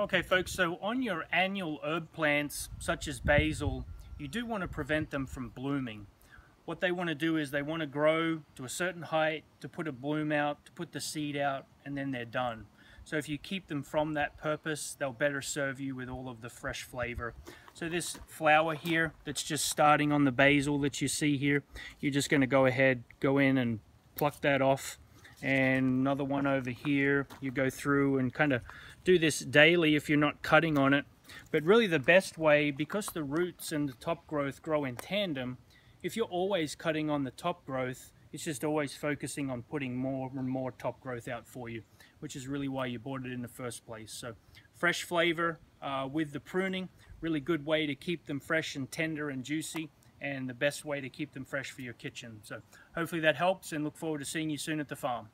Okay folks, so on your annual herb plants such as basil, you do want to prevent them from blooming. What they want to do is they want to grow to a certain height, to put a bloom out, to put the seed out, and then they're done. So if you keep them from that purpose, they'll better serve you with all of the fresh flavor. So this flower here that's just starting on the basil that you see here, you're just going to go ahead, go in and pluck that off and another one over here. You go through and kind of do this daily if you're not cutting on it. But really the best way, because the roots and the top growth grow in tandem, if you're always cutting on the top growth, it's just always focusing on putting more and more top growth out for you, which is really why you bought it in the first place. So fresh flavor uh, with the pruning, really good way to keep them fresh and tender and juicy and the best way to keep them fresh for your kitchen. So hopefully that helps and look forward to seeing you soon at the farm.